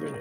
돼요.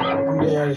Yeah.